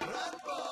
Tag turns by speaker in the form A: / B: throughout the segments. A: Blood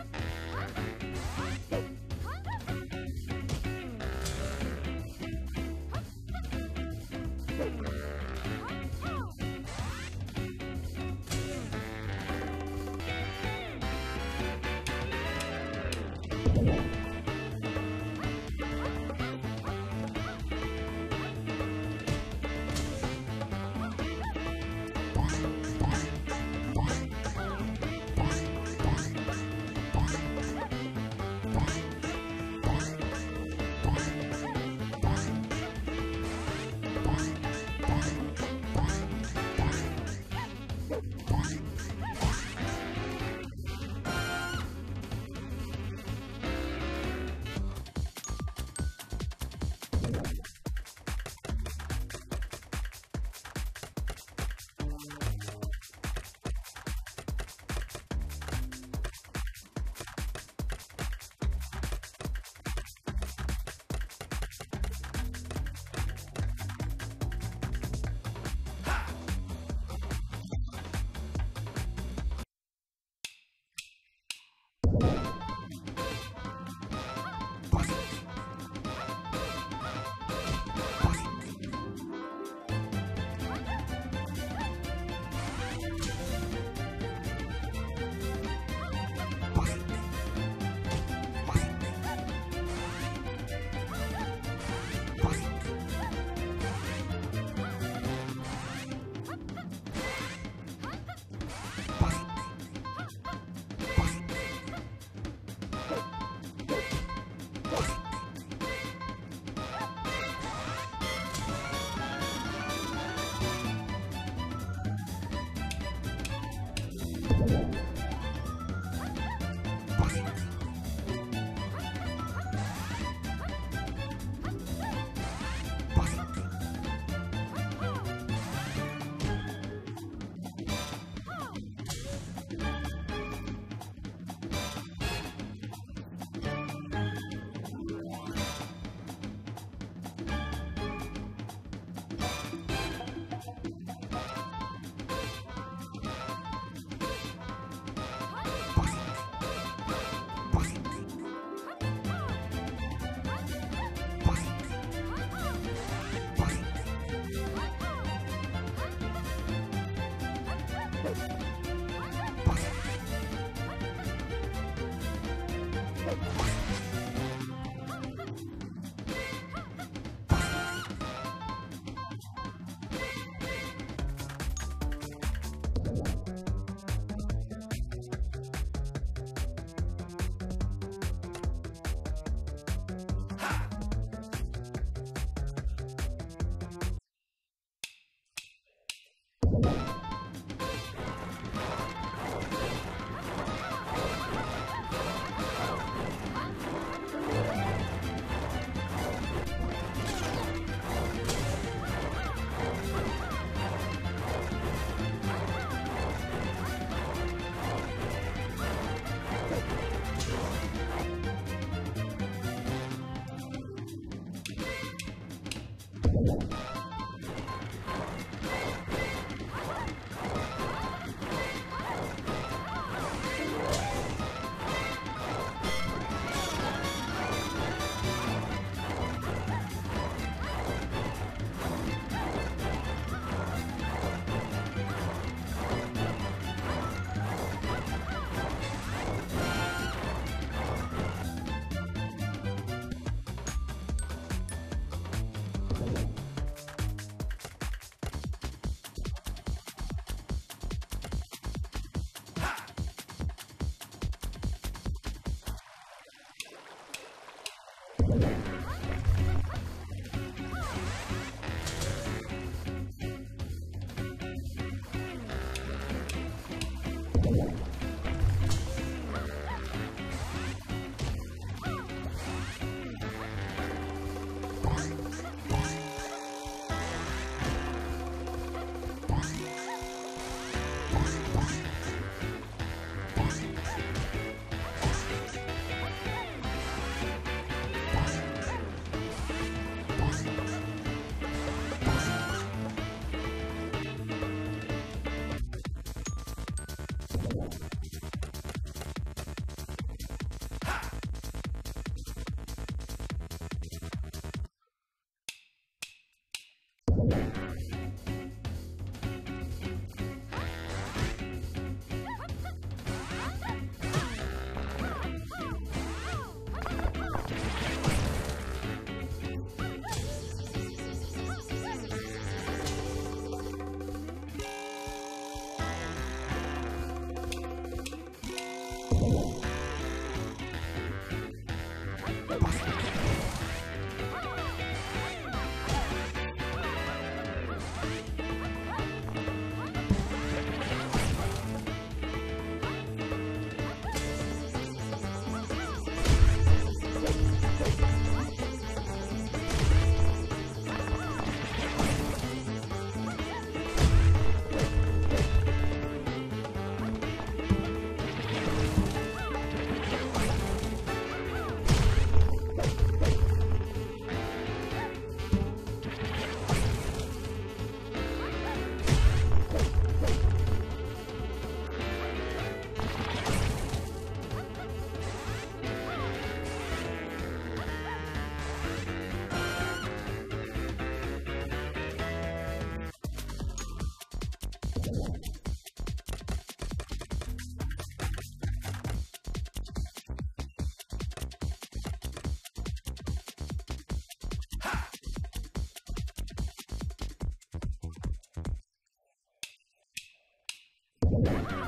A: Bye. Thank you. Thank you Thank you. Thank you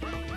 A: Bye.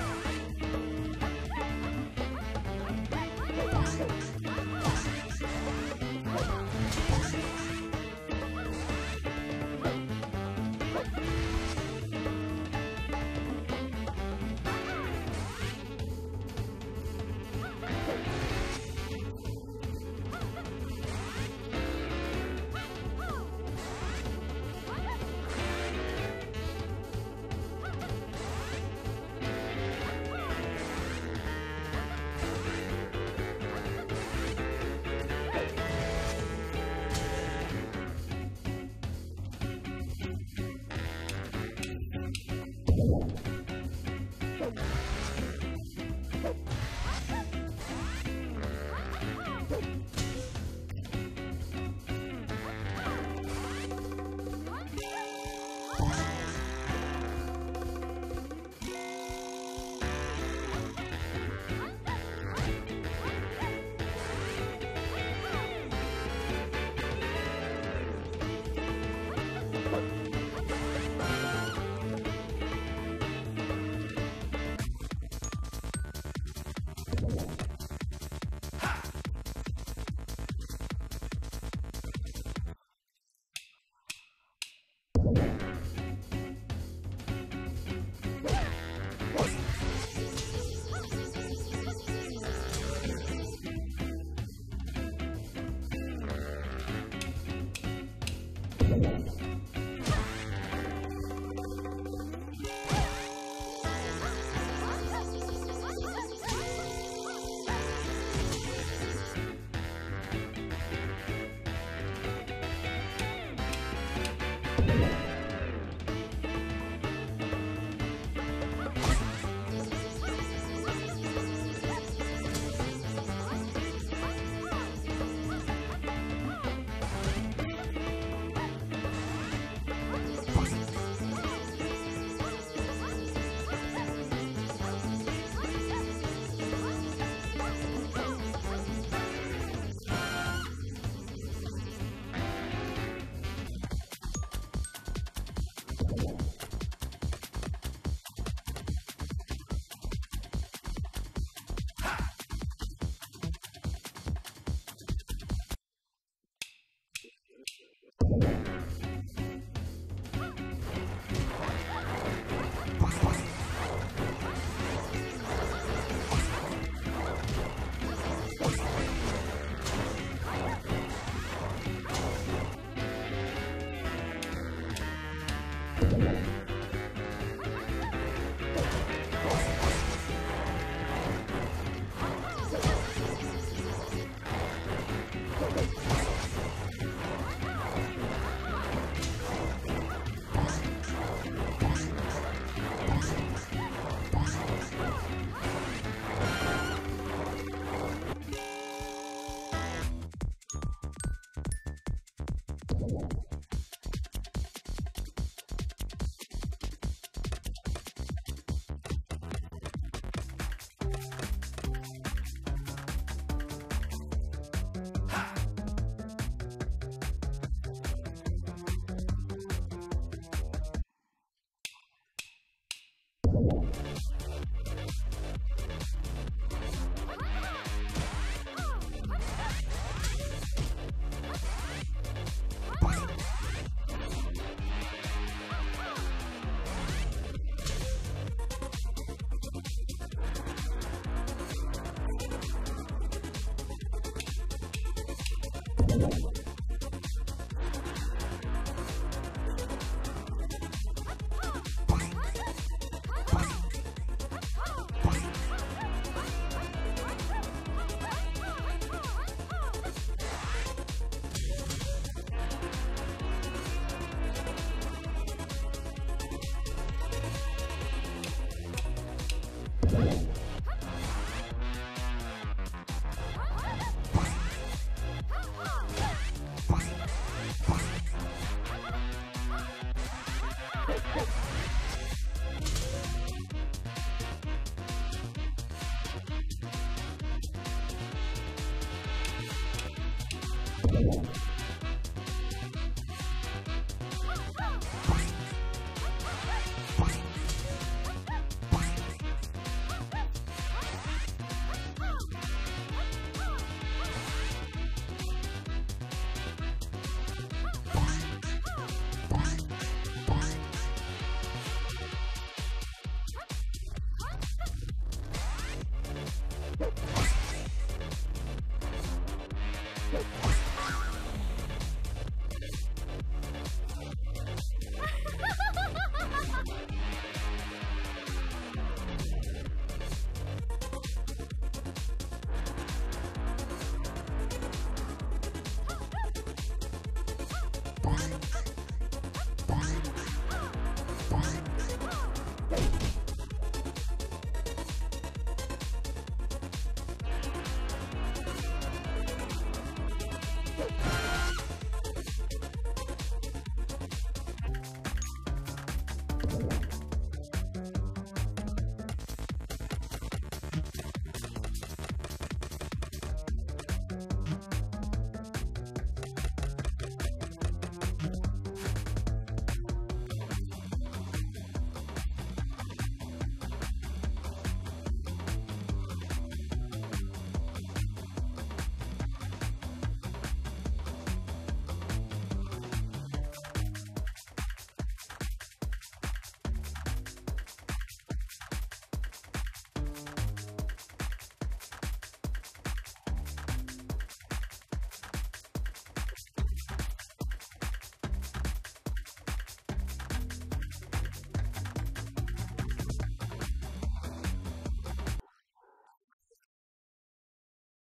A: you